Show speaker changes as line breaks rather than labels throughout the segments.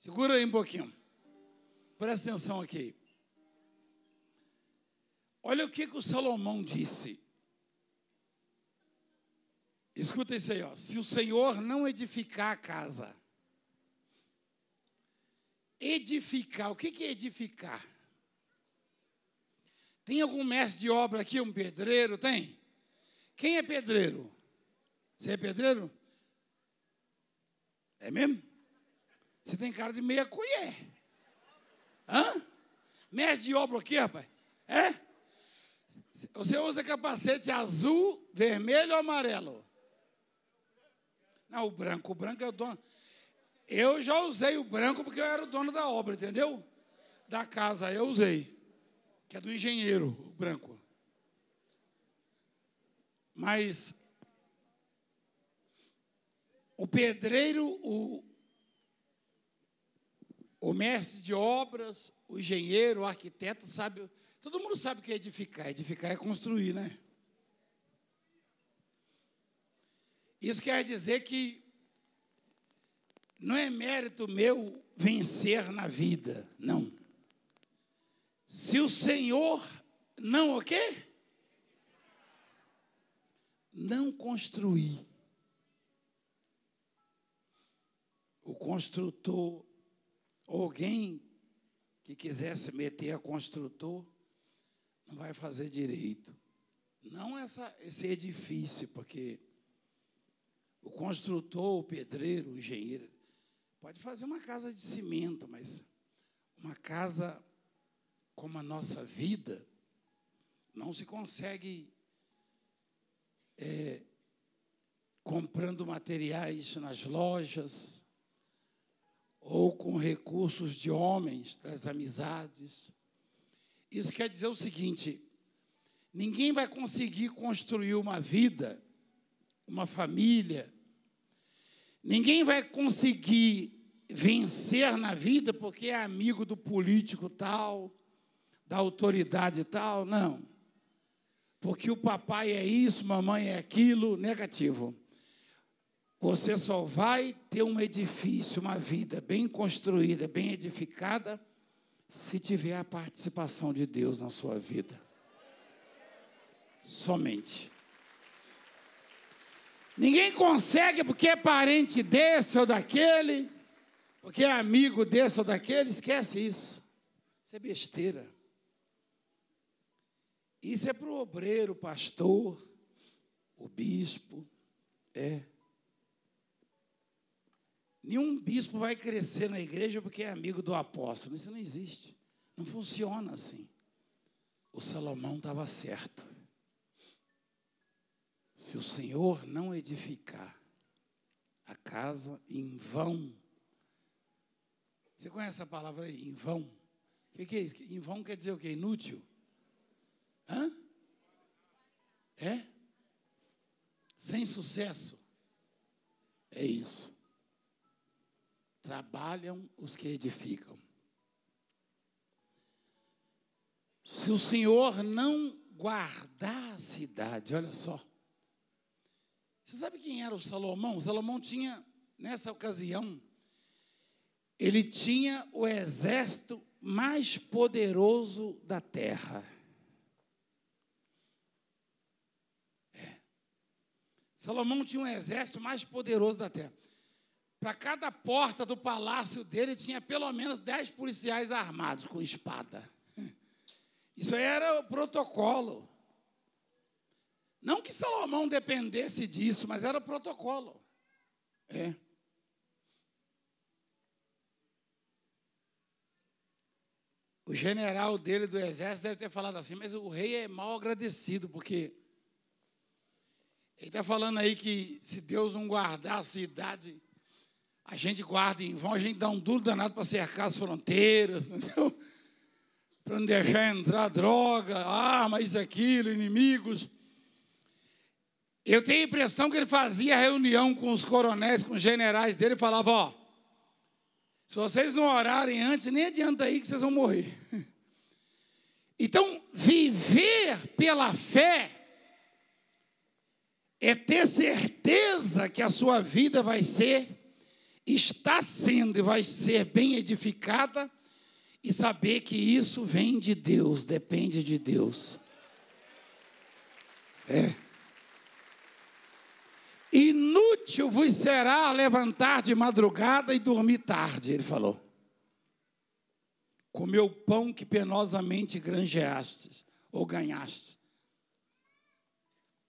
Segura aí um pouquinho. Presta atenção aqui. Olha o que, que o Salomão disse. Escuta isso aí, ó. Se o Senhor não edificar a casa, edificar, o que, que é edificar? Tem algum mestre de obra aqui, um pedreiro? Tem? Quem é pedreiro? Você é pedreiro? É mesmo? Você tem cara de meia colher. Hã? Mestre de obra aqui, rapaz? É? Você usa capacete azul, vermelho ou amarelo? Não, o branco. O branco é o dono. Eu já usei o branco porque eu era o dono da obra, entendeu? Da casa, eu usei. Que é do engenheiro, o branco. Mas o pedreiro, o, o mestre de obras, o engenheiro, o arquiteto, sabe. Todo mundo sabe o que é edificar. Edificar é construir, né? Isso quer dizer que não é mérito meu vencer na vida, não. Se o Senhor não o quê? Não construir. O construtor, alguém que quisesse meter a construtor, não vai fazer direito. Não essa, esse edifício, porque o construtor, o pedreiro, o engenheiro, pode fazer uma casa de cimento, mas uma casa como a nossa vida não se consegue é, comprando materiais nas lojas ou com recursos de homens, das amizades. Isso quer dizer o seguinte: ninguém vai conseguir construir uma vida uma família. Ninguém vai conseguir vencer na vida porque é amigo do político tal, da autoridade tal, não. Porque o papai é isso, mamãe é aquilo, negativo. Você só vai ter um edifício, uma vida bem construída, bem edificada, se tiver a participação de Deus na sua vida. Somente. Ninguém consegue porque é parente desse ou daquele, porque é amigo desse ou daquele, esquece isso. Isso é besteira. Isso é para o obreiro, o pastor, o bispo. É. Nenhum bispo vai crescer na igreja porque é amigo do apóstolo. Isso não existe. Não funciona assim. O Salomão estava certo. Se o Senhor não edificar a casa em vão, você conhece a palavra aí, em vão? O que, é isso? Em vão quer dizer o quê? Inútil? Hã? É? Sem sucesso? É isso. Trabalham os que edificam. Se o Senhor não guardar a cidade, olha só. Você sabe quem era o Salomão? O Salomão tinha, nessa ocasião, ele tinha o exército mais poderoso da terra. É. Salomão tinha um exército mais poderoso da terra. Para cada porta do palácio dele tinha pelo menos dez policiais armados com espada. Isso era o protocolo. Não que Salomão dependesse disso, mas era protocolo. É. O general dele do exército deve ter falado assim, mas o rei é mal agradecido, porque ele está falando aí que se Deus não guardar a cidade, a gente guarda em vão, a gente dá um duro danado para cercar as fronteiras, entendeu? Para não deixar entrar droga, arma, isso, aquilo, inimigos. Eu tenho a impressão que ele fazia reunião com os coronéis, com os generais dele e falava: Ó, se vocês não orarem antes, nem adianta aí que vocês vão morrer. Então, viver pela fé é ter certeza que a sua vida vai ser está sendo e vai ser bem edificada e saber que isso vem de Deus, depende de Deus. É. Inútil vos será levantar de madrugada e dormir tarde, ele falou. Comer o pão que penosamente granjeastes ou ganhaste.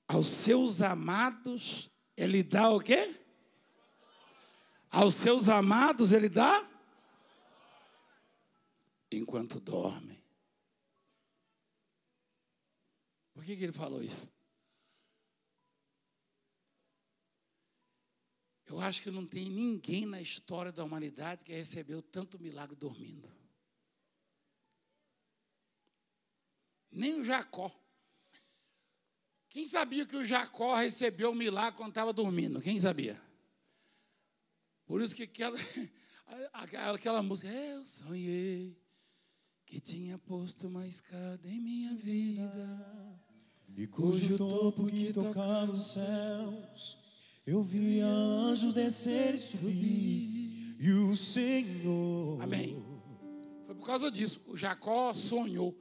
Aos seus amados, ele dá o quê? Aos seus amados, ele dá? Enquanto dormem. Por que, que ele falou isso? Eu acho que não tem ninguém na história da humanidade que recebeu tanto milagre dormindo. Nem o Jacó. Quem sabia que o Jacó recebeu o milagre quando estava dormindo? Quem sabia? Por isso que aquela, aquela música, eu sonhei que tinha posto uma escada em minha vida,
e cujo topo que tocava os céus eu via anjos descer e subir, e o Senhor.
Amém. Foi por causa disso. O Jacó sonhou.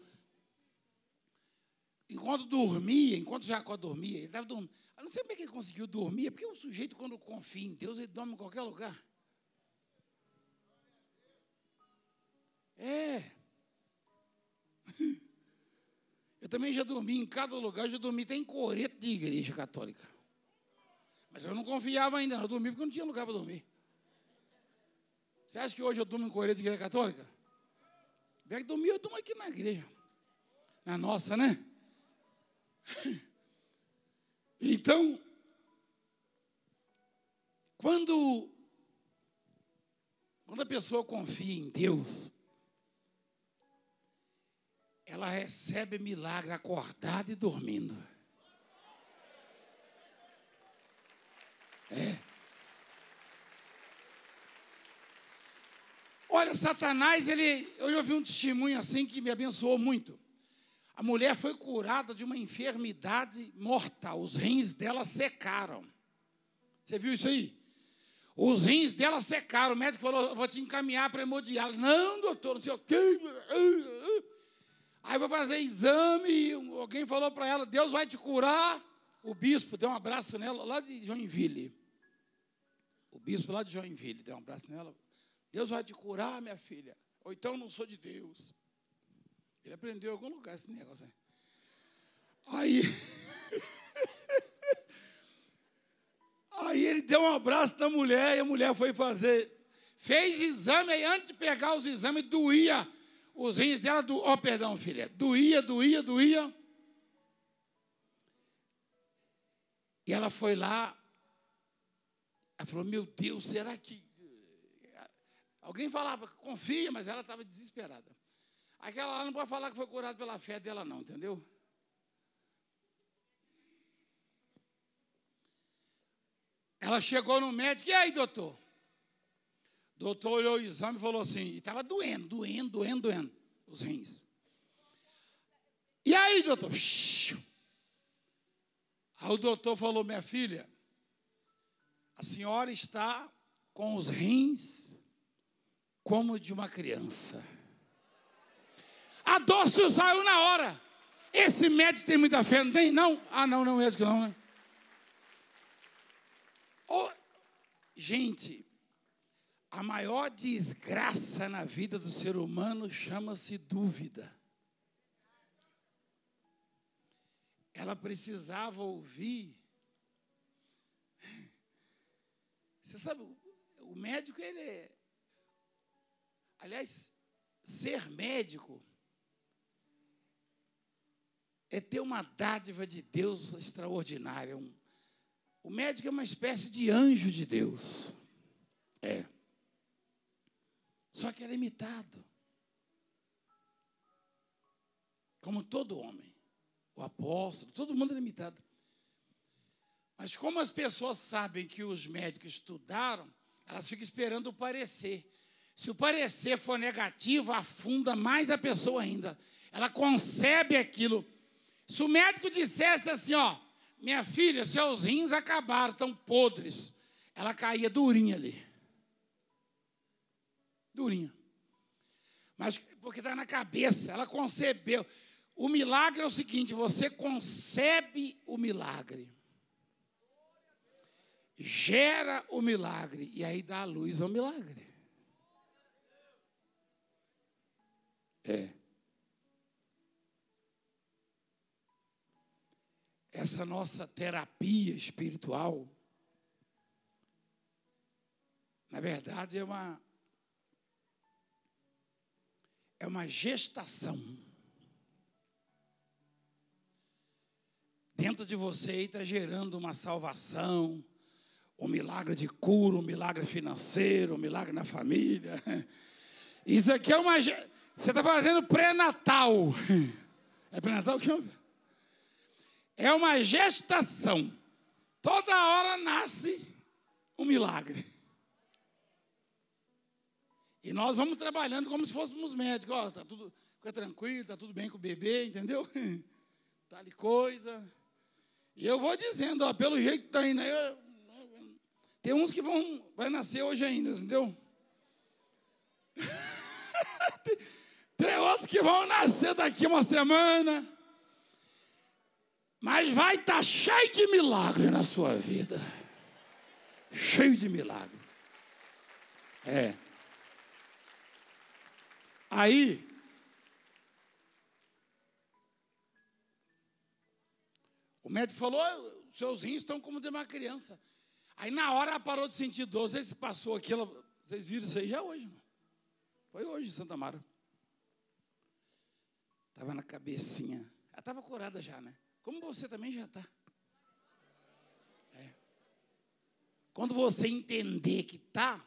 Enquanto dormia, enquanto Jacó dormia, ele estava dormindo. Não sei como é que ele conseguiu dormir, é porque o sujeito, quando confia em Deus, ele dorme em qualquer lugar. É. Eu também já dormi em cada lugar, já dormi até em coreto de igreja católica. Mas eu não confiava ainda, não. Eu dormia porque não tinha lugar para dormir. Você acha que hoje eu durmo em Correio de Igreja Católica? Que dormir, eu durmo aqui na igreja. Na nossa, né? Então, quando, quando a pessoa confia em Deus, ela recebe milagre acordada e dormindo. É. Olha, Satanás, ele, eu já ouvi um testemunho assim que me abençoou muito. A mulher foi curada de uma enfermidade mortal, os rins dela secaram. Você viu isso aí? Os rins dela secaram. O médico falou: vou te encaminhar para hemodiálise. Não, doutor, não sei o quê. Aí vou fazer exame. Alguém falou para ela: Deus vai te curar. O bispo deu um abraço nela lá de Joinville o bispo lá de Joinville, deu um abraço nela. Deus vai te curar, minha filha. Ou então não sou de Deus. Ele aprendeu em algum lugar esse negócio aí. Aí, aí ele deu um abraço na mulher e a mulher foi fazer. Fez exame aí, antes de pegar os exames, doía. Os rins dela, do, oh, perdão, filha. Doía, doía, doía. E ela foi lá, ela falou: Meu Deus, será que. Alguém falava, confia, mas ela estava desesperada. Aquela lá não pode falar que foi curada pela fé dela, não, entendeu? Ela chegou no médico, e aí, doutor? O doutor olhou o exame e falou assim, e estava doendo, doendo, doendo, doendo, os rins. E aí, doutor? Aí o doutor falou, minha filha, a senhora está com os rins como de uma criança. A dor se saiu na hora. Esse médico tem muita fé, não tem? Não? Ah, não, não, médico não, né? Oh, gente, a maior desgraça na vida do ser humano chama-se dúvida. Ela precisava ouvir Você sabe, o médico, ele é. Aliás, ser médico é ter uma dádiva de Deus extraordinária. Um, o médico é uma espécie de anjo de Deus. É. Só que é limitado. Como todo homem. O apóstolo, todo mundo é limitado. Mas como as pessoas sabem que os médicos estudaram, elas ficam esperando o parecer. Se o parecer for negativo, afunda mais a pessoa ainda. Ela concebe aquilo. Se o médico dissesse assim, ó, minha filha, seus rins acabaram, estão podres, ela caía durinha ali. Durinha. Mas porque está na cabeça, ela concebeu. O milagre é o seguinte: você concebe o milagre, gera o milagre, e aí dá a luz ao milagre. É. Essa nossa terapia espiritual, na verdade, é uma é uma gestação. Dentro de você está gerando uma salvação, um milagre de cura, um milagre financeiro, um milagre na família. Isso aqui é uma. Você está fazendo pré-natal. É pré-natal que chama? É uma gestação. Toda hora nasce um milagre. E nós vamos trabalhando como se fôssemos médicos. Ó, tá tudo, fica tranquilo, tá tudo bem com o bebê, entendeu? Tal tá coisa. E eu vou dizendo, ó, pelo jeito que está indo tem uns que vão, vai nascer hoje ainda, entendeu? tem, tem outros que vão nascer daqui uma semana. Mas vai estar tá cheio de milagre na sua vida. Cheio de milagre. É. Aí, o médico falou: seus rins estão como de uma criança. Aí na hora ela parou de sentir dor. Sei se passou aquilo. Vocês viram isso aí já hoje, não? Foi hoje, Santa Mara. Estava na cabecinha. Ela estava curada já, né? Como você também já está. É. Quando você entender que está,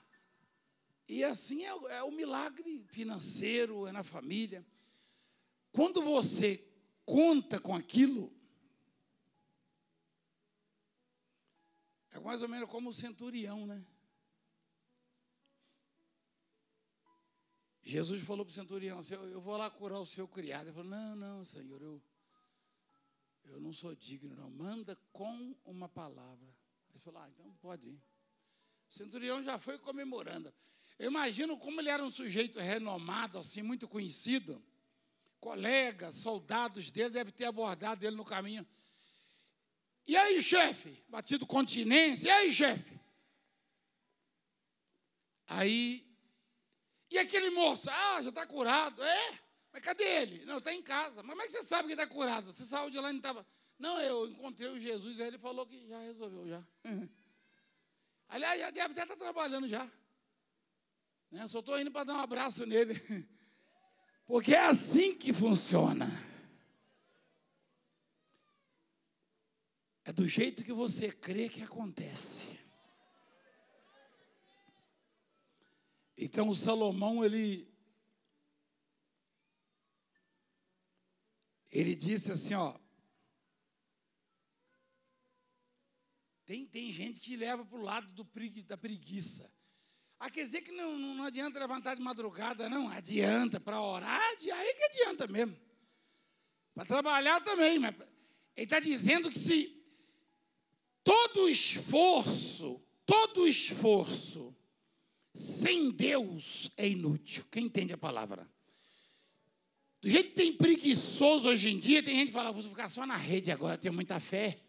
e assim é, é o milagre financeiro, é na família. Quando você conta com aquilo, é mais ou menos como o centurião, né? Jesus falou para o centurião assim, eu vou lá curar o seu criado. Ele falou, não, não, Senhor, eu, eu não sou digno, não. Manda com uma palavra. Ele falou, ah, então pode ir. O centurião já foi comemorando. Eu imagino como ele era um sujeito renomado, assim, muito conhecido. Colegas, soldados dele devem ter abordado ele no caminho. E aí, chefe? Batido continência. E aí, chefe? Aí, e aquele moço? Ah, já está curado. É? Mas cadê ele? Não, está em casa. Mas como é que você sabe que está curado? Você saiu de lá e não estava. Não, eu encontrei o Jesus, aí ele falou que já resolveu já. Aliás, já deve até estar trabalhando já. Né? Só estou indo para dar um abraço nele. Porque é assim que funciona. É do jeito que você crê que acontece. Então o Salomão ele ele disse assim, ó, tem, tem gente que leva para o lado do, da preguiça. Ah, quer dizer que não, não adianta levantar de madrugada, não. Adianta. Para orar, aí que adianta mesmo. Para trabalhar também. Mas ele está dizendo que se todo esforço, todo esforço sem Deus é inútil. Quem entende a palavra? Do jeito que tem preguiçoso hoje em dia, tem gente que fala, vou ficar só na rede agora, eu tenho muita fé.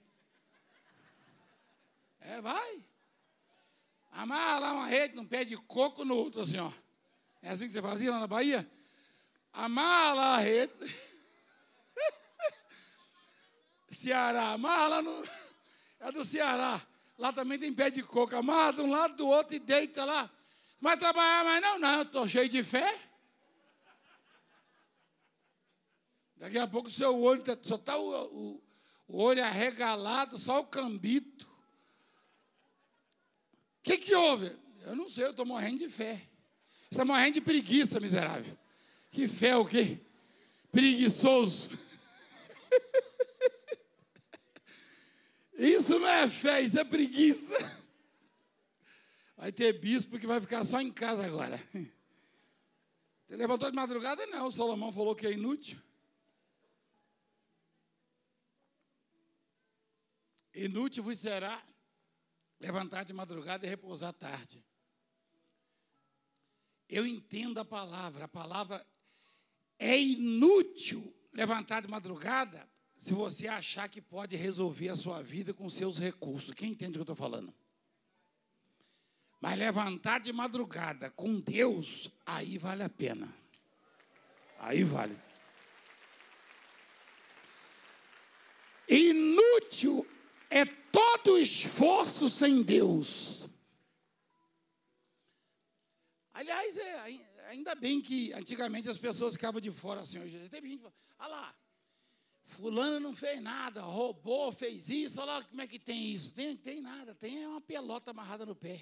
É, vai. Amarra lá uma rede num pé de coco no outro, assim, ó. É assim que você fazia lá na Bahia? Amarra lá a rede. Ceará, amarra lá no. É do Ceará. Lá também tem pé de coco. Amarra de um lado do outro e deita lá. Vai trabalhar mais não? Não, estou cheio de fé. Daqui a pouco o seu olho tá, só está o, o, o olho arregalado, só o cambito que, que houve? Eu não sei, eu estou morrendo de fé. Você está morrendo de preguiça, miserável. Que fé o quê? Preguiçoso. Isso não é fé, isso é preguiça. Vai ter bispo que vai ficar só em casa agora. Você levantou de madrugada? Não, o Salomão falou que é inútil. Inútil vos será levantar de madrugada e repousar tarde. Eu entendo a palavra. A palavra é inútil levantar de madrugada se você achar que pode resolver a sua vida com seus recursos. Quem entende o que eu estou falando? Mas levantar de madrugada com Deus, aí vale a pena. Aí vale. Inútil é todo esforço sem Deus. Aliás, é, ainda bem que antigamente as pessoas ficavam de fora assim. Hoje teve gente que fala, olha lá, fulano não fez nada, roubou, fez isso, olha lá como é que tem isso. Tem, tem nada, tem uma pelota amarrada no pé.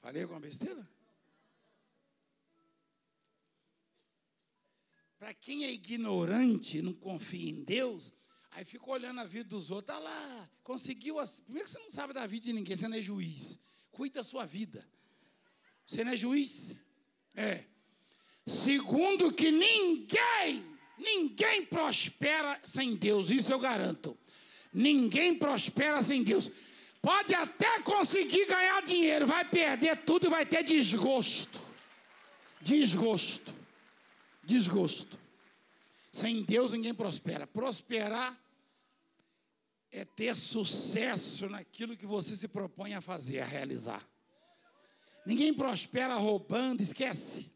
Falei alguma besteira? Para quem é ignorante, não confia em Deus, aí fica olhando a vida dos outros. Olha lá, conseguiu. As... Primeiro que você não sabe da vida de ninguém, você não é juiz. Cuide da sua vida. Você não é juiz? É. Segundo, que ninguém, ninguém prospera sem Deus, isso eu garanto. Ninguém prospera sem Deus. Pode até conseguir ganhar dinheiro, vai perder tudo e vai ter desgosto. Desgosto. Desgosto. Sem Deus ninguém prospera. Prosperar é ter sucesso naquilo que você se propõe a fazer, a realizar. Ninguém prospera roubando, esquece.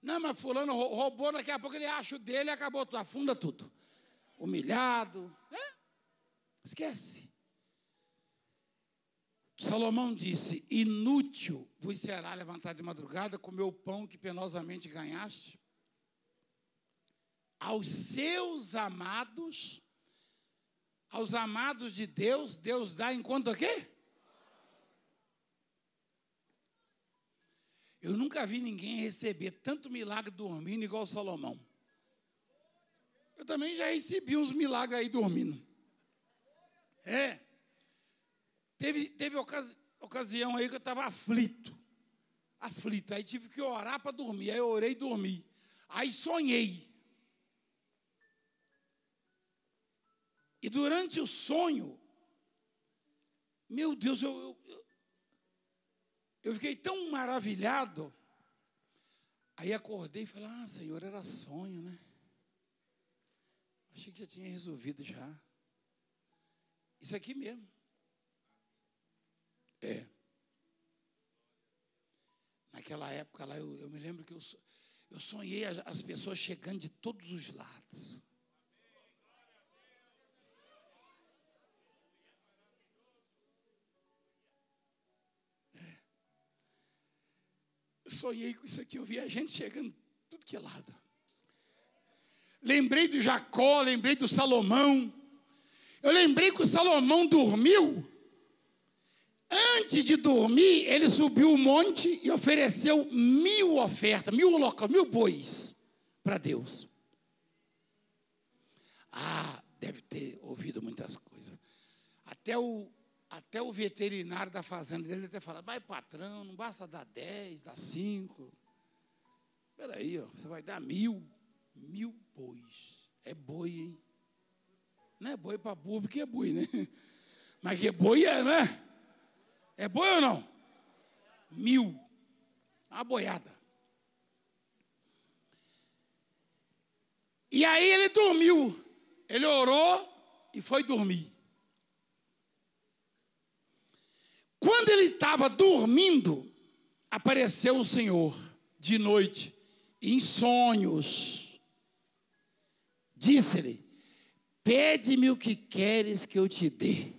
Não, mas fulano roubou, daqui a pouco ele acha o dele e acabou tudo, afunda tudo. Humilhado. É? Esquece. Salomão disse: Inútil vos será levantar de madrugada, comer o pão que penosamente ganhaste. Aos seus amados, aos amados de Deus, Deus dá enquanto quê? Eu nunca vi ninguém receber tanto milagre dormindo igual Salomão. Eu também já recebi uns milagres aí dormindo. É. Teve, teve ocasi ocasião aí que eu estava aflito. Aflito. Aí tive que orar para dormir. Aí eu orei e dormi. Aí sonhei. E durante o sonho, meu Deus, eu, eu, eu fiquei tão maravilhado. Aí acordei e falei: Ah, Senhor, era sonho, né? Achei que já tinha resolvido já. Isso aqui mesmo. É. Naquela época lá, eu, eu me lembro que eu, eu sonhei as, as pessoas chegando de todos os lados. Sonhei com isso aqui, eu vi a gente chegando tudo que é lado. Lembrei do Jacó, lembrei do Salomão. Eu lembrei que o Salomão dormiu Antes de dormir, ele subiu o monte e ofereceu mil ofertas, mil locais, mil bois para Deus. Ah, deve ter ouvido muitas coisas. Até o, até o veterinário da fazenda dele ter falado, vai patrão, não basta dar dez, dar cinco. Espera aí, ó, você vai dar mil, mil bois. É boi, hein? Não é boi para burro, porque é boi, né? Mas que boi é, né? É boi ou não? Mil. Uma boiada. E aí ele dormiu. Ele orou e foi dormir. Quando ele estava dormindo, apareceu o Senhor de noite, em sonhos. Disse-lhe: Pede-me o que queres que eu te dê.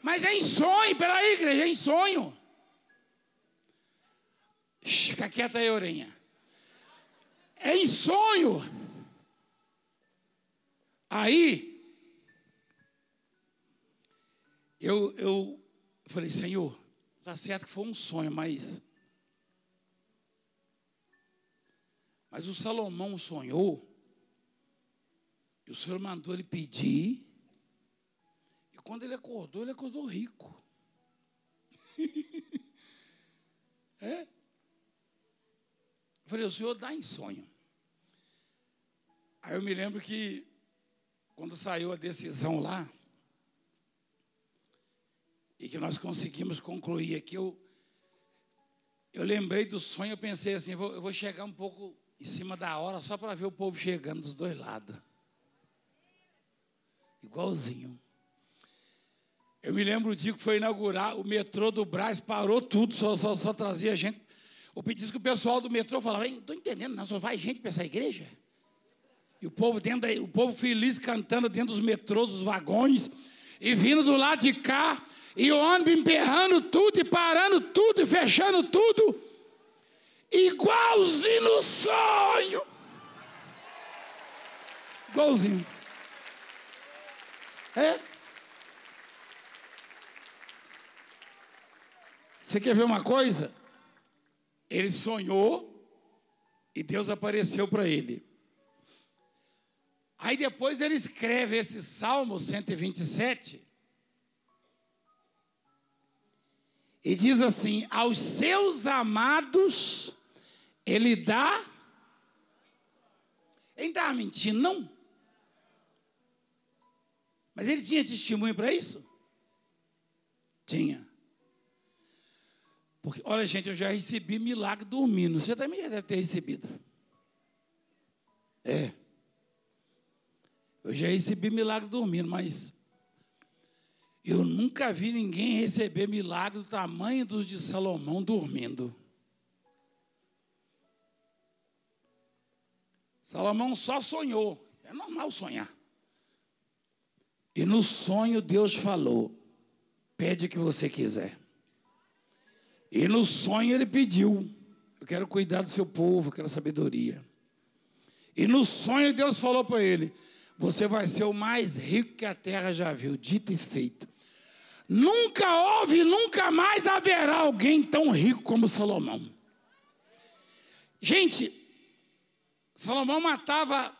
Mas é em sonho, peraí, igreja, é em sonho. Fica quieta aí, orelha. É em sonho. Aí, eu, eu falei, Senhor, tá certo que foi um sonho, mas. Mas o Salomão sonhou, e o Senhor mandou ele pedir quando ele acordou, ele acordou rico. é? Eu falei, o senhor dá em sonho. Aí eu me lembro que, quando saiu a decisão lá, e que nós conseguimos concluir aqui. Eu, eu lembrei do sonho, eu pensei assim: eu vou, eu vou chegar um pouco em cima da hora só para ver o povo chegando dos dois lados. Igualzinho. Eu me lembro o dia que foi inaugurar o metrô do Brás, parou tudo, só, só, só trazia gente. O diz que o pessoal do metrô falava, não estou entendendo, não, só vai gente para essa igreja. E o povo, dentro da, o povo feliz cantando dentro dos metrôs, dos vagões, e vindo do lado de cá, e o ônibus emperrando tudo, e parando tudo, e fechando tudo, igualzinho no sonho. Igualzinho. É? Você quer ver uma coisa? Ele sonhou e Deus apareceu para ele. Aí depois ele escreve esse Salmo 127 e diz assim: Aos seus amados ele dá. Ele estava mentindo, não? Mas ele tinha testemunho para isso? Tinha. Porque, olha, gente, eu já recebi milagre dormindo. Você também já deve ter recebido. É. Eu já recebi milagre dormindo, mas eu nunca vi ninguém receber milagre do tamanho dos de Salomão dormindo. Salomão só sonhou. É normal sonhar. E no sonho Deus falou: pede o que você quiser. E no sonho ele pediu: eu quero cuidar do seu povo, quero sabedoria. E no sonho Deus falou para ele: você vai ser o mais rico que a terra já viu, dito e feito. Nunca houve, nunca mais haverá alguém tão rico como Salomão. Gente, Salomão matava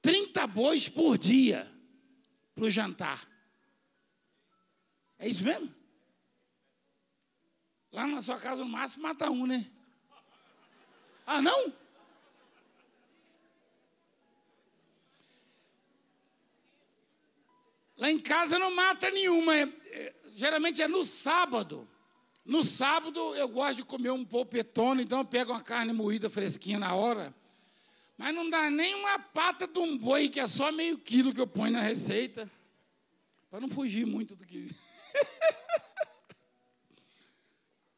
30 bois por dia para o jantar. É isso mesmo? Lá na sua casa, no máximo, mata um, né? Ah, não? Lá em casa não mata nenhuma. É, é, geralmente é no sábado. No sábado eu gosto de comer um polpetone, então eu pego uma carne moída fresquinha na hora. Mas não dá nem uma pata de um boi, que é só meio quilo que eu ponho na receita. Para não fugir muito do que.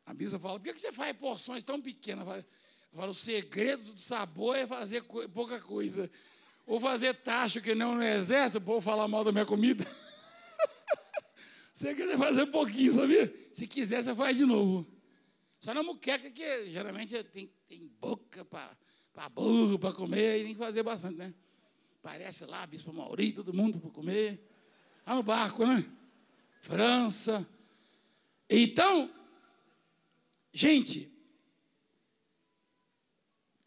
A Bisa fala: por que você faz porções tão pequenas? Fala, o segredo do sabor é fazer pouca coisa. Ou fazer taxa que não no exército, o povo falar mal da minha comida. Você quer fazer pouquinho, sabia? Se quiser, você faz de novo. Só na muqueca, que geralmente tem, tem boca para burro, para comer, e tem que fazer bastante, né? Parece lá, Bispo Mauri, todo mundo para comer. Lá no barco, né? França. Então, gente,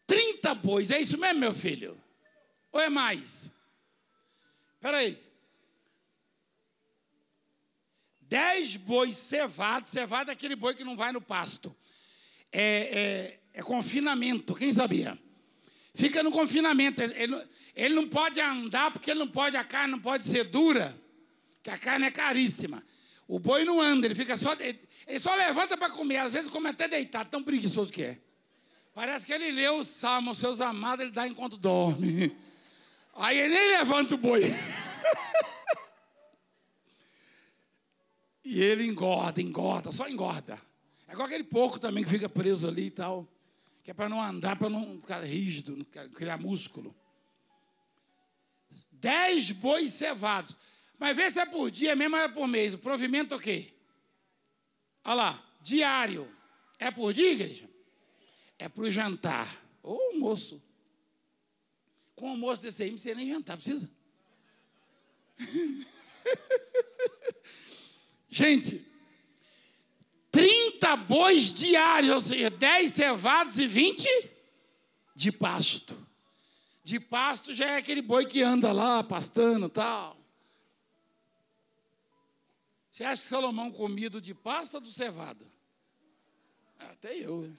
30 bois, é isso mesmo, meu filho? Ou é mais? Espera aí. Dez bois cevados, cevado é aquele boi que não vai no pasto. É, é, é confinamento, quem sabia? Fica no confinamento. Ele, ele não pode andar porque ele não pode, a carne não pode ser dura, que a carne é caríssima. O boi não anda, ele fica só. Ele só levanta para comer, às vezes come até deitado, tão preguiçoso que é. Parece que ele leu o salmo, seus amados, ele dá enquanto dorme. Aí ele nem levanta o boi. e ele engorda, engorda, só engorda. É igual aquele porco também que fica preso ali e tal. Que é para não andar, para não ficar rígido, não criar músculo. Dez bois cevados. Mas vê se é por dia mesmo ou é por mês. O provimento é o quê? Olha lá, diário. É por dia, igreja? É para o jantar. Ou almoço. Com um almoço desse aí, não precisa nem jantar, precisa? Gente, 30 bois diários, ou seja, 10 cevados e 20 de pasto. De pasto já é aquele boi que anda lá pastando e tal. Você acha que Salomão comia de pasto ou do cevado? Até eu.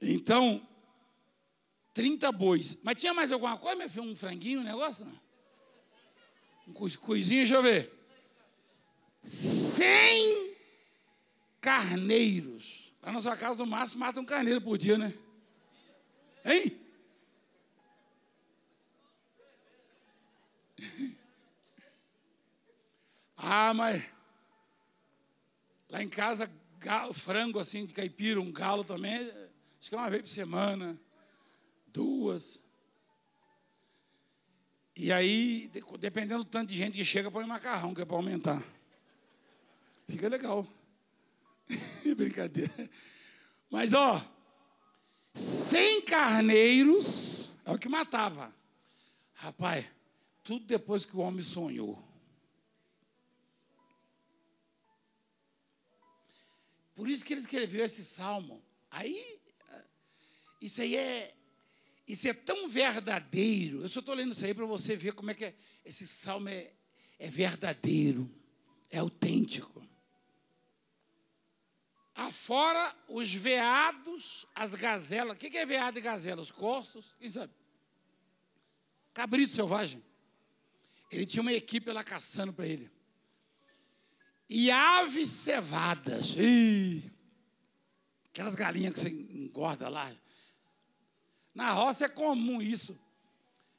Então, 30 bois. Mas tinha mais alguma coisa, meu filho? Um franguinho, um negócio? Não? Um cuscuzinho, deixa eu ver. cem carneiros. Lá na sua casa, no máximo, mata um carneiro por dia, né? Hein? Ah, mas lá em casa, galo, frango assim de caipira, um galo também, acho que é uma vez por semana, duas. E aí, dependendo do tanto de gente que chega, põe macarrão, que é para aumentar. Fica legal. Brincadeira. Mas, ó, cem carneiros é o que matava. Rapaz, tudo depois que o homem sonhou. Por isso que ele escreveu esse salmo. Aí, isso aí é, isso é tão verdadeiro. Eu só estou lendo isso aí para você ver como é que é, esse salmo é, é verdadeiro, é autêntico. Afora os veados, as gazelas. O que é veado e gazela? Os corsos? Quem sabe? Cabrito selvagem. Ele tinha uma equipe lá caçando para ele. E aves cevadas. Ih, aquelas galinhas que você engorda lá. Na roça é comum isso.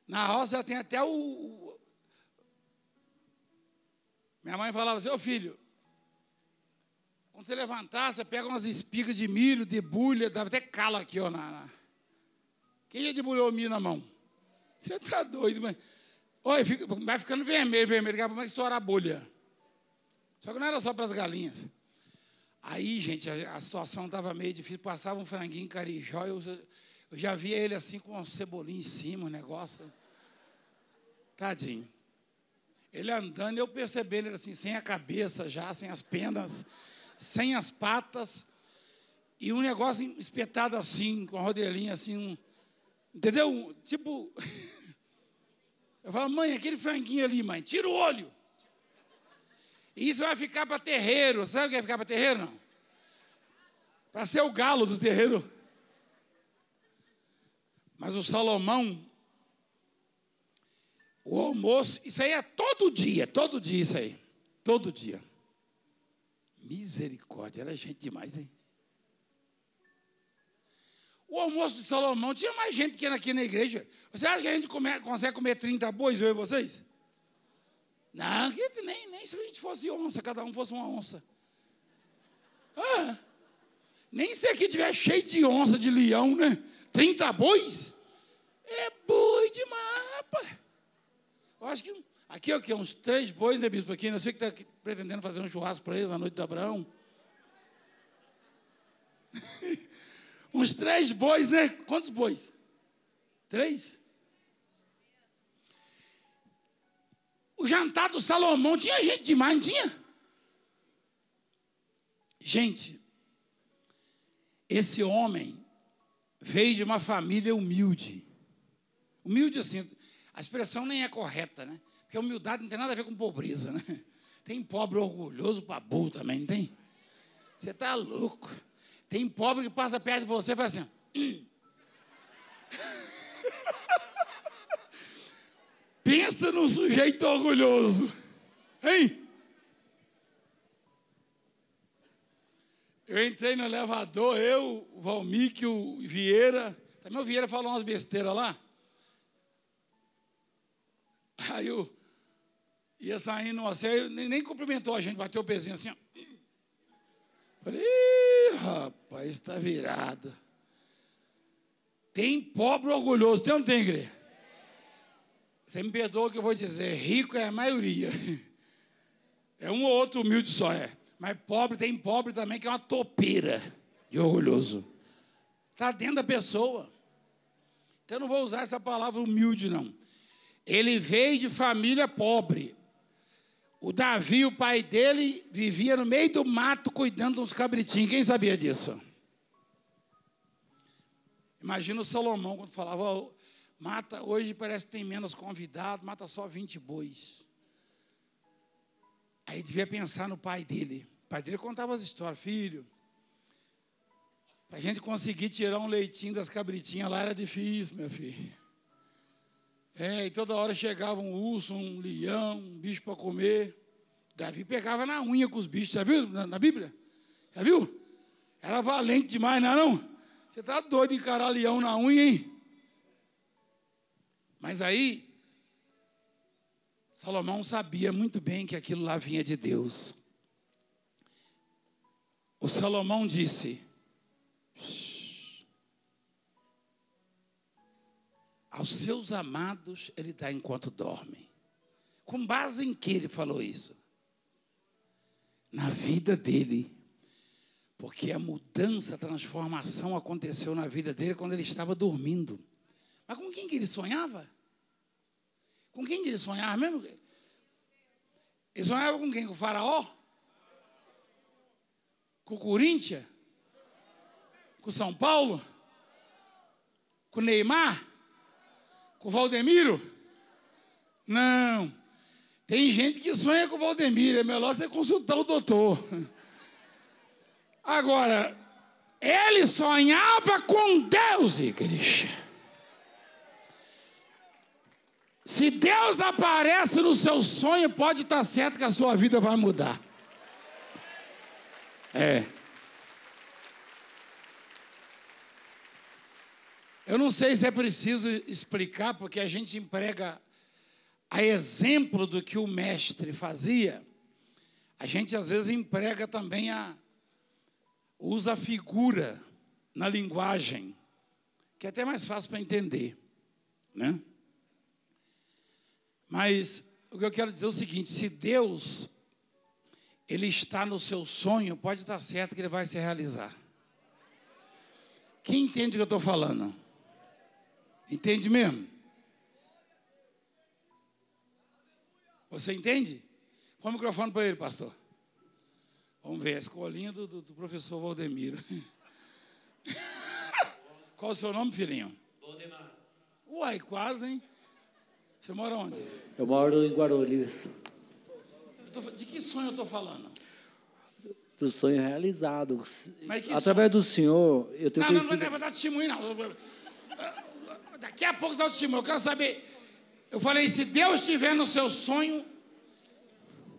Na roça tem até o. Minha mãe falava assim: ô filho, quando você levantar, você pega umas espigas de milho, debulha, dá até calo aqui, ó. Na, na. Quem já debulhou milho na mão? Você está doido, mas. Olha, fica, vai ficando vermelho, vermelho, daqui a vai estourar a bolha. Só que não era só para as galinhas. Aí, gente, a, a situação estava meio difícil. Passava um franguinho carijó, eu, eu já via ele assim com um cebolinho em cima, o negócio. Tadinho. Ele andando, eu percebi ele assim, sem a cabeça já, sem as penas sem as patas, e um negócio espetado assim, com a rodelinha assim, um, entendeu? Tipo, eu falo, mãe, aquele franguinho ali, mãe, tira o olho. E isso vai ficar para terreiro, sabe o que vai ficar para terreiro? Não? Para ser o galo do terreiro. Mas o Salomão, o almoço, isso aí é todo dia, todo dia isso aí, todo dia. Misericórdia, era gente demais, hein? O almoço de Salomão tinha mais gente que aqui na igreja. Você acha que a gente come, consegue comer 30 bois, eu e vocês? Não, nem, nem se a gente fosse onça, cada um fosse uma onça. Ah, nem se aqui tiver cheio de onça, de leão, né? 30 bois? É boi demais, rapaz. Eu acho que Aqui é o quê? Uns três bois, né, bispo? Aqui, não sei que está pretendendo fazer um churrasco para eles na noite do Abraão. Uns três bois, né? Quantos bois? Três? O jantar do Salomão tinha gente demais, não tinha? Gente, esse homem veio de uma família humilde. Humilde assim, a expressão nem é correta, né? Porque humildade não tem nada a ver com pobreza, né? Tem pobre orgulhoso para burro também, não tem? Você está louco. Tem pobre que passa perto de você e faz assim. Hum. Pensa num sujeito orgulhoso. Hein? Eu entrei no elevador, eu, o Valmir, o Vieira. Também o Vieira falou umas besteiras lá. Aí o, Ia saindo você nem, nem cumprimentou a gente, bateu o pezinho assim. Ó. Falei, rapaz, está virado. Tem pobre orgulhoso, tem ou não tem, igreja? Você me perdoa o que eu vou dizer, rico é a maioria. É um ou outro humilde só, é. Mas pobre, tem pobre também que é uma topeira de orgulhoso. Está dentro da pessoa. Então eu não vou usar essa palavra humilde, não. Ele veio de família pobre. O Davi, o pai dele, vivia no meio do mato cuidando dos cabritinhos. Quem sabia disso? Imagina o Salomão quando falava, oh, mata, hoje parece que tem menos convidados, mata só 20 bois. Aí devia pensar no pai dele. O pai dele contava as histórias, filho. Para a gente conseguir tirar um leitinho das cabritinhas lá era difícil, meu filho. É, e toda hora chegava um urso, um leão, um bicho para comer. Davi pegava na unha com os bichos, já viu na, na Bíblia? Já viu? Era valente demais, não é não? Você está doido de encarar leão na unha, hein? Mas aí, Salomão sabia muito bem que aquilo lá vinha de Deus. O Salomão disse: Aos seus amados ele dá enquanto dorme. Com base em que ele falou isso? Na vida dele. Porque a mudança, a transformação aconteceu na vida dele quando ele estava dormindo. Mas com quem que ele sonhava? Com quem que ele sonhava mesmo? Ele sonhava com quem? Com o faraó? Com o Corinthians? Com São Paulo? Com o Neymar? Com o Valdemiro? Não. Tem gente que sonha com o Valdemiro. É melhor você consultar o doutor. Agora, ele sonhava com Deus, igreja. Se Deus aparece no seu sonho, pode estar certo que a sua vida vai mudar. É. Eu não sei se é preciso explicar, porque a gente emprega a exemplo do que o mestre fazia. A gente às vezes emprega também a usa a figura na linguagem, que é até mais fácil para entender, né? Mas o que eu quero dizer é o seguinte: se Deus ele está no seu sonho, pode estar certo que ele vai se realizar. Quem entende o que eu estou falando? Entende mesmo? Você entende? Põe o microfone para ele, pastor. Vamos ver, a escolinha do, do, do professor Valdemiro. Qual o seu nome, filhinho? Valdemar. Uai, quase, hein? Você mora onde?
Eu moro em Guarulhos.
Tô, de que sonho eu estou falando?
Do sonho realizado. Através sonho? do Senhor, eu tenho
não, conhecido... Não, não, não é dar testemunho, não. Daqui a pouco dá o testemunho. Eu quero saber. Eu falei, se Deus estiver no seu sonho,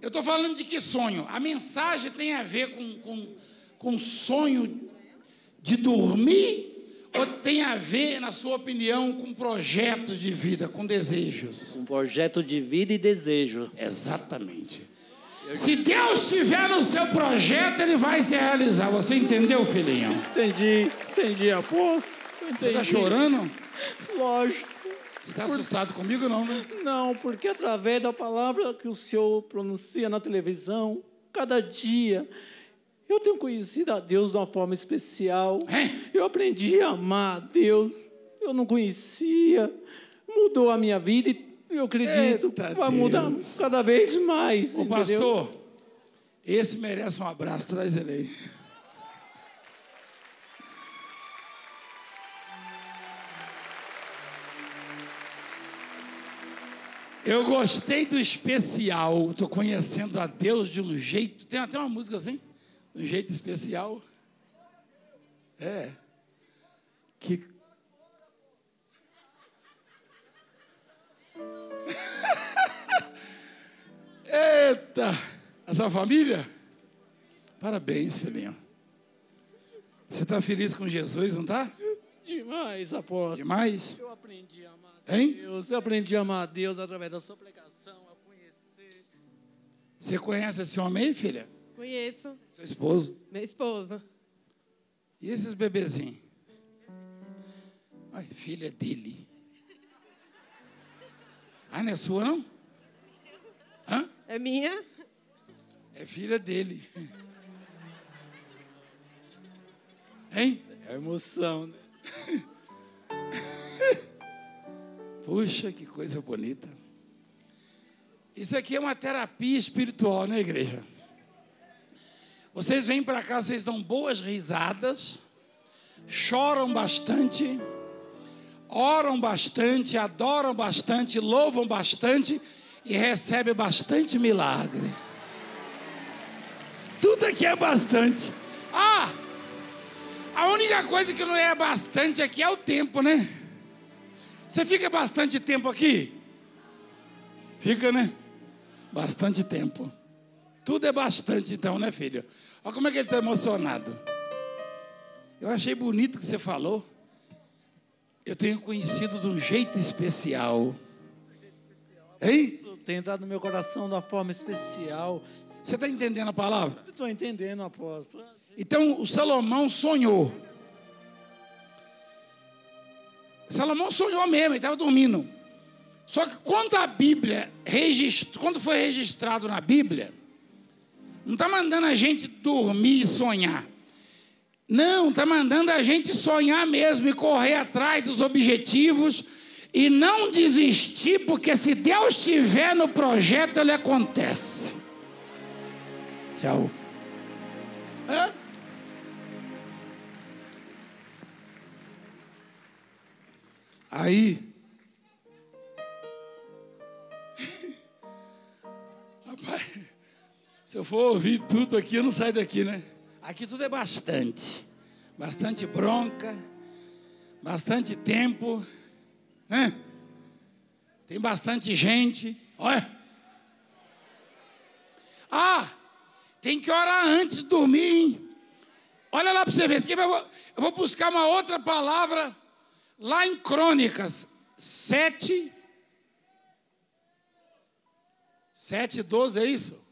eu estou falando de que sonho? A mensagem tem a ver com, com, com sonho de dormir tem a ver, na sua opinião, com projetos de vida, com desejos?
Um projeto de vida e desejo.
Exatamente. Se Deus estiver no seu projeto, ele vai se realizar. Você entendeu, filhinho?
Entendi, entendi, apóstolo. Entendi.
Você está chorando?
Lógico.
Você está assustado comigo não, né?
Não, porque através da palavra que o Senhor pronuncia na televisão, cada dia, eu tenho conhecido a Deus de uma forma especial. É? Eu aprendi a amar a Deus. Eu não conhecia. Mudou a minha vida e eu acredito Eita que vai Deus. mudar cada vez mais.
Ô, pastor, esse merece um abraço. Traz ele aí. Eu gostei do especial. Estou conhecendo a Deus de um jeito. Tem até uma música assim, de um jeito especial. É. Que. Eita! A sua família? Parabéns, filhinho. Você está feliz com Jesus, não está?
Demais, apóstolo.
Demais?
Eu aprendi a amar
hein?
Deus. Eu aprendi a amar a Deus através da sua pregação, a conhecer.
Você conhece esse homem aí, filha?
Conheço.
Seu esposo?
Meu esposo.
E esses bebezinhos? Ai, filha dele. Ah, não é sua, não? Hã?
É minha.
É filha dele. Hein?
É emoção, né?
Puxa, que coisa bonita. Isso aqui é uma terapia espiritual, né, igreja? Vocês vêm para cá, vocês dão boas risadas, choram bastante, oram bastante, adoram bastante, louvam bastante e recebem bastante milagre. Tudo aqui é bastante. Ah! A única coisa que não é bastante aqui é o tempo, né? Você fica bastante tempo aqui? Fica, né? Bastante tempo. tudo é bastante, então, né, filho? Olha como é que ele está emocionado. Eu achei bonito o que você falou. Eu tenho conhecido de um jeito especial. Hein?
Tem entrado no meu coração de uma forma especial.
Você está entendendo a palavra?
Estou entendendo, apóstolo.
Então, o Salomão sonhou. Salomão sonhou mesmo, ele estava dormindo. Só que quando a Bíblia, quando foi registrado na Bíblia, não está mandando a gente dormir e sonhar. Não, está mandando a gente sonhar mesmo e correr atrás dos objetivos e não desistir, porque se Deus estiver no projeto, ele acontece. Tchau. Hã? Aí, se eu for ouvir tudo aqui, eu não saio daqui, né? Aqui tudo é bastante, bastante bronca, bastante tempo, né? Tem bastante gente, olha. Ah, tem que orar antes de dormir. Olha lá para você ver. Eu vou buscar uma outra palavra Lá em Crônicas 7, 7, 12, é isso?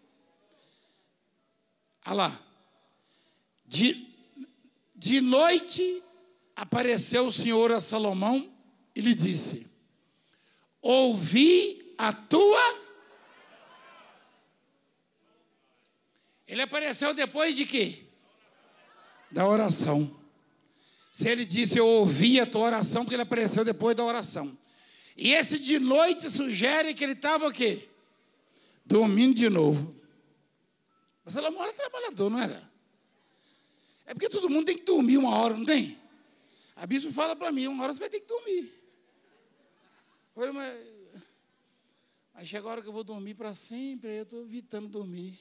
Olha lá. De, de noite apareceu o Senhor a Salomão e lhe disse: Ouvi a tua. Ele apareceu depois de quê? Da oração. Se ele disse, eu ouvi a tua oração, porque ele apareceu depois da oração. E esse de noite sugere que ele estava o quê? Dormindo de novo. Mas Salomão era trabalhador, não era? É porque todo mundo tem que dormir uma hora, não tem? A bispo fala para mim, uma hora você vai ter que dormir. Falei, mas... Chega a hora que eu vou dormir para sempre, aí eu estou evitando dormir.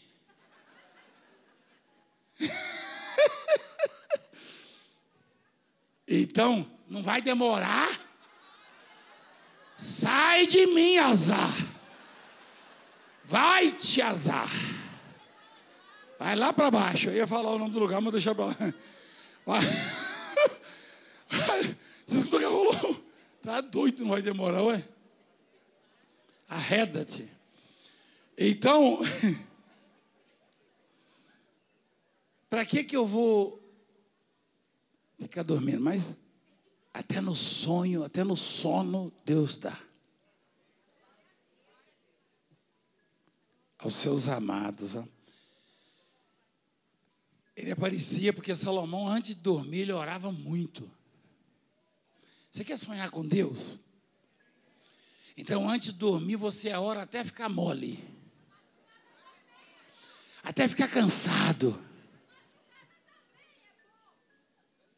Então, não vai demorar. Sai de mim, azar. Vai te azar. Vai lá para baixo. Eu ia falar o nome do lugar, mas deixa para lá. Vai. Você escutou que rolou? Tá doido, não vai demorar, ué? Arreda-te. Então, para que que eu vou fica dormindo, mas até no sonho, até no sono, Deus dá. Aos seus amados. Ó. Ele aparecia porque Salomão, antes de dormir, ele orava muito. Você quer sonhar com Deus? Então, antes de dormir, você ora até ficar mole, até ficar cansado.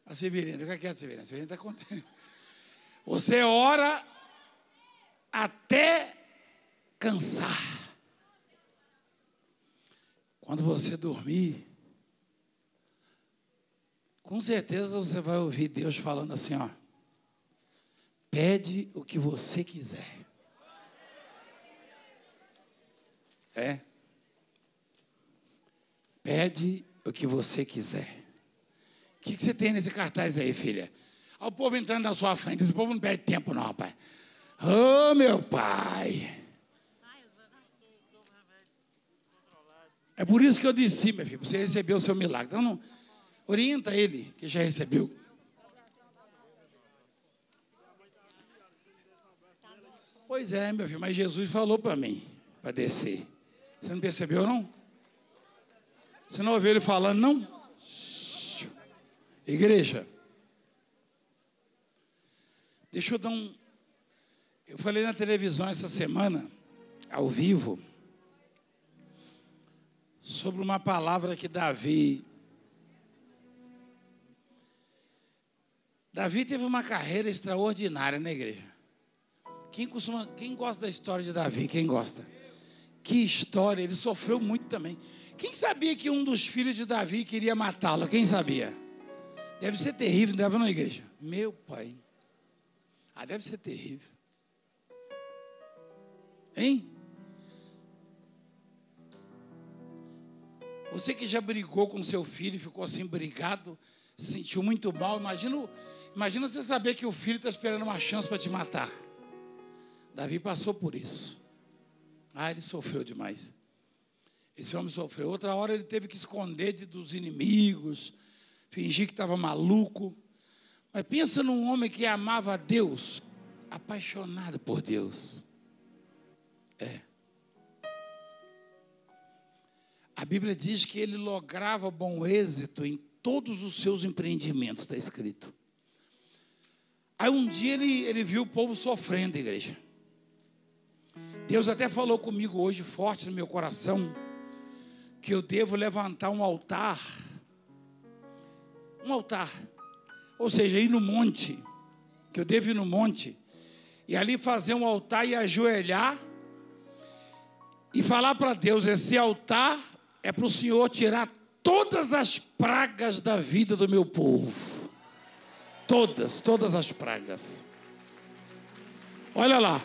A Severina, fica quieto, Severina. A Severina está contente. Você ora até cansar. Quando você dormir, com certeza você vai ouvir Deus falando assim, ó. Pede o que você quiser. É. Pede o que você quiser. O que, que você tem nesse cartaz aí, filha? Olha o povo entrando na sua frente. Esse povo não perde tempo, não, rapaz. Ô, oh, meu pai. É por isso que eu disse, meu filho, você recebeu o seu milagre. Então, não, orienta ele, que já recebeu. Pois é, meu filho, mas Jesus falou para mim, para descer. Você não percebeu, não? Você não ouviu ele falando, não? Igreja, deixa eu dar um. Eu falei na televisão essa semana, ao vivo, sobre uma palavra que Davi. Davi teve uma carreira extraordinária na igreja. Quem, costuma, quem gosta da história de Davi? Quem gosta? Que história, ele sofreu muito também. Quem sabia que um dos filhos de Davi queria matá-lo? Quem sabia? Deve ser terrível, não deve na igreja. Meu pai. Ah, deve ser terrível. Hein? Você que já brigou com seu filho e ficou assim brigado, se sentiu muito mal, imagina, imagina você saber que o filho está esperando uma chance para te matar. Davi passou por isso. Ah, ele sofreu demais. Esse homem sofreu. Outra hora ele teve que esconder de, dos inimigos, fingir que estava maluco. Mas pensa num homem que amava a Deus, apaixonado por Deus. É. A Bíblia diz que ele lograva bom êxito em todos os seus empreendimentos, está escrito. Aí um dia ele, ele viu o povo sofrendo, igreja. Deus até falou comigo hoje, forte no meu coração, que eu devo levantar um altar. Um altar. Ou seja, ir no monte. Que eu devo ir no monte. E ali fazer um altar e ajoelhar. E falar para Deus: esse altar é para o Senhor tirar todas as pragas da vida do meu povo. Todas, todas as pragas. Olha lá.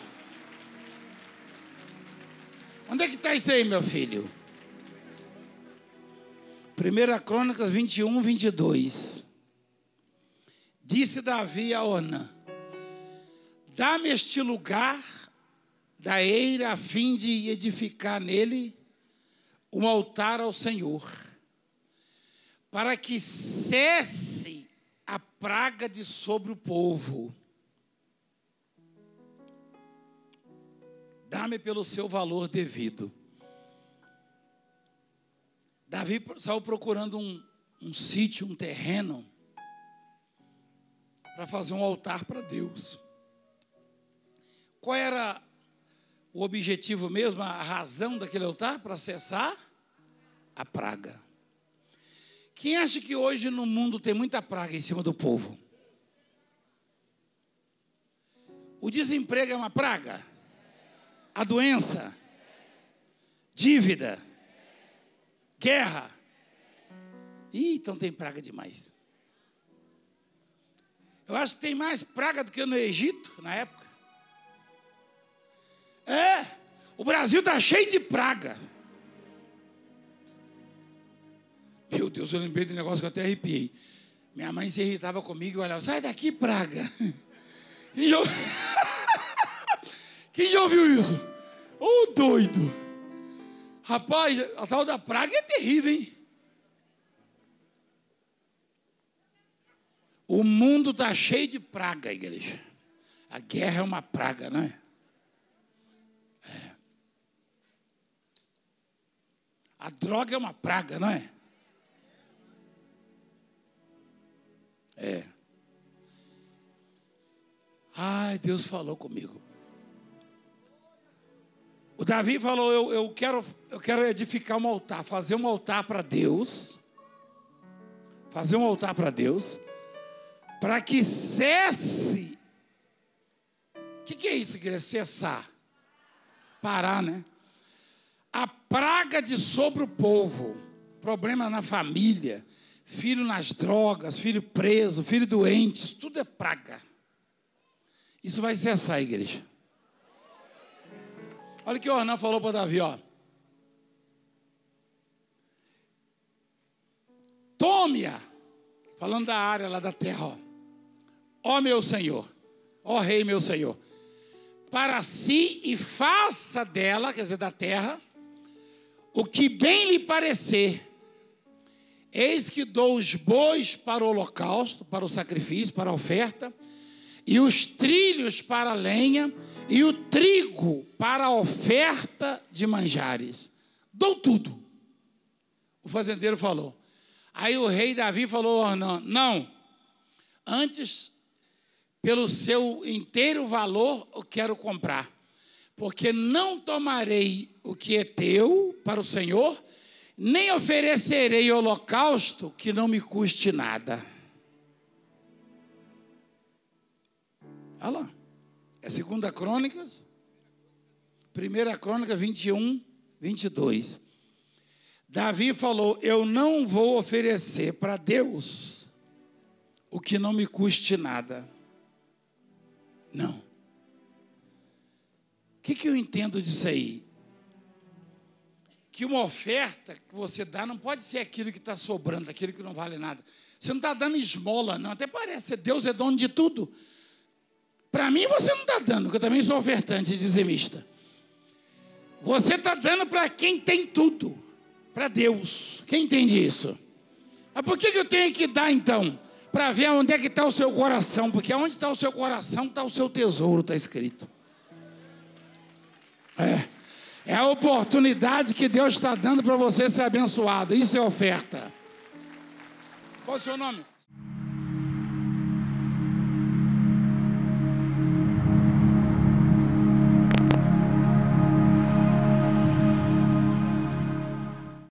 Onde é que está isso aí, meu filho? 1 Crônicas 21, 22. Disse Davi a Ornã: Dá-me este lugar da eira a fim de edificar nele um altar ao Senhor, para que cesse a praga de sobre o povo. Dá-me pelo seu valor devido. Davi saiu procurando um, um sítio, um terreno, para fazer um altar para Deus. Qual era o objetivo mesmo, a razão daquele altar? Para cessar a praga. Quem acha que hoje no mundo tem muita praga em cima do povo? O desemprego é uma praga? A doença? Dívida? Guerra? Ih, então tem praga demais. Eu acho que tem mais praga do que no Egito, na época. É, o Brasil está cheio de praga. Meu Deus, eu lembrei de um negócio que eu até arrepiei. Minha mãe se irritava comigo e olhava, sai daqui, praga. Quem já, Quem já ouviu isso? Ô oh, doido. Rapaz, a tal da praga é terrível, hein? O mundo está cheio de praga, igreja. A guerra é uma praga, não é? é? A droga é uma praga, não é? É. Ai, Deus falou comigo. O Davi falou: eu, eu, quero, eu quero edificar um altar, fazer um altar para Deus. Fazer um altar para Deus para que cesse. O que, que, é isso, igreja? Cessar. Parar, né? A praga de sobre o povo, problema na família, filho nas drogas, filho preso, filho doente, isso tudo é praga. Isso vai cessar, igreja. Olha o que o Ornão falou para Davi, ó. Tome-a, falando da área lá da terra, ó ó meu Senhor, ó Rei meu Senhor, para si e faça dela, quer dizer, da terra, o que bem lhe parecer. Eis que dou os bois para o holocausto, para o sacrifício, para a oferta, e os trilhos para a lenha, e o trigo para a oferta de manjares. Dou tudo. O fazendeiro falou. Aí o rei Davi falou: não. Antes pelo seu inteiro valor eu quero comprar. Porque não tomarei o que é teu para o Senhor, nem oferecerei holocausto que não me custe nada. Olha lá. É segunda Crônicas, primeira Crônica 21, 22. Davi falou: Eu não vou oferecer para Deus o que não me custe nada. Não. O que, que eu entendo disso aí? Que uma oferta que você dá não pode ser aquilo que está sobrando, aquilo que não vale nada. Você não está dando esmola, não. Até parece, Deus é dono de tudo. Para mim, você não está dando, porque eu também sou ofertante e dizimista. Você está dando para quem tem tudo, para Deus. Quem entende isso? Mas por que, que eu tenho que dar então? Para ver onde é que está o seu coração, porque onde está o seu coração está o seu tesouro, está escrito. É. É a oportunidade que Deus está dando para você ser abençoado. Isso é oferta. Qual é o seu nome?